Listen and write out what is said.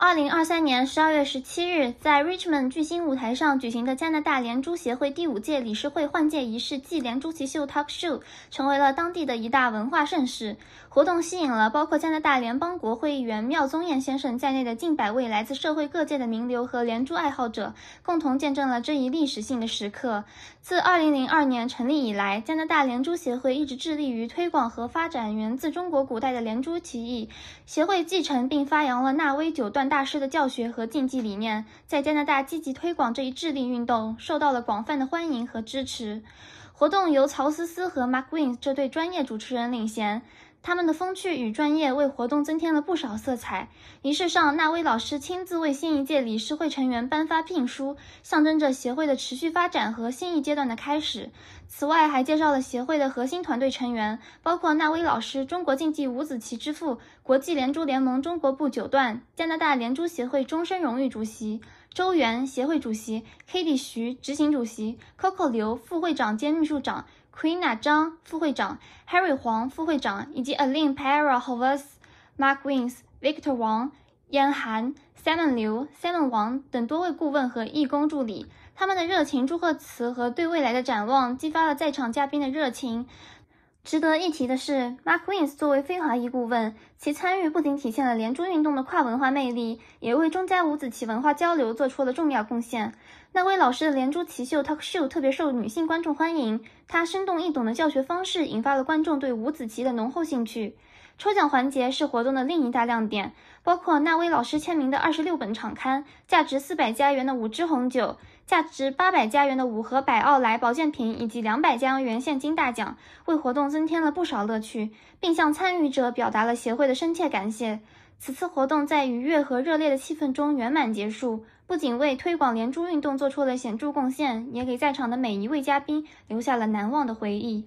二零二三年十二月十七日，在 Richmond 巨星舞台上举行的加拿大连珠协会第五届理事会换届仪式暨连珠奇秀 Talk Show，成为了当地的一大文化盛事。活动吸引了包括加拿大联邦国会议员妙宗彦先生在内的近百位来自社会各界的名流和连珠爱好者，共同见证了这一历史性的时刻。自二零零二年成立以来，加拿大连珠协会一直致力于推广和发展源自中国古代的连珠棋艺。协会继承并发扬了纳威九段。大师的教学和竞技理念，在加拿大积极推广这一智力运动，受到了广泛的欢迎和支持。活动由曹思思和 Mark Win 这对专业主持人领衔。他们的风趣与专业为活动增添了不少色彩。仪式上，纳威老师亲自为新一届理事会成员颁发聘书，象征着协会的持续发展和新一阶段的开始。此外，还介绍了协会的核心团队成员，包括纳威老师、中国竞技五子棋之父、国际连珠联盟中国部九段、加拿大连珠协会终身荣誉主席周元协会主席、Katie 徐执行主席、Coco 刘副会长兼秘书长。Queena 张副会长，Harry 黄副会长，以及 Alin Para Hovas、Mark Wins、Victor Wang、燕涵、Simon 刘、Simon 王等多位顾问和义工助理，他们的热情祝贺词和对未来的展望，激发了在场嘉宾的热情。值得一提的是，Mark Wins 作为非华裔顾问，其参与不仅体现了连珠运动的跨文化魅力，也为中加五子棋文化交流做出了重要贡献。那位老师的连珠奇秀 Talk Show 特别受女性观众欢迎，他生动易懂的教学方式引发了观众对五子棋的浓厚兴趣。抽奖环节是活动的另一大亮点，包括纳威老师签名的二十六本场刊，价值四百加元的五支红酒，价值八百加元的五盒百奥莱保健品，以及两百加元现金大奖，为活动增添了不少乐趣，并向参与者表达了协会的深切感谢。此次活动在愉悦和热烈的气氛中圆满结束，不仅为推广连珠运动做出了显著贡献，也给在场的每一位嘉宾留下了难忘的回忆。